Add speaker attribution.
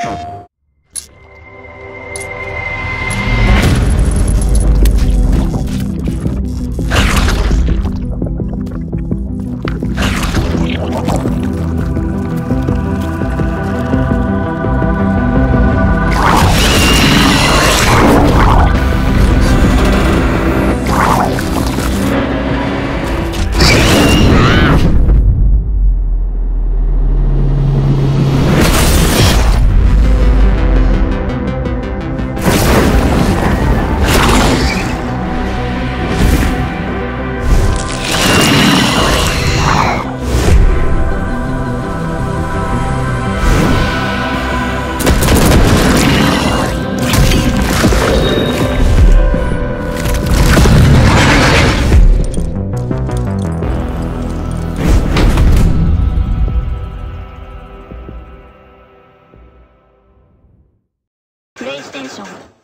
Speaker 1: Oh. プレイステーション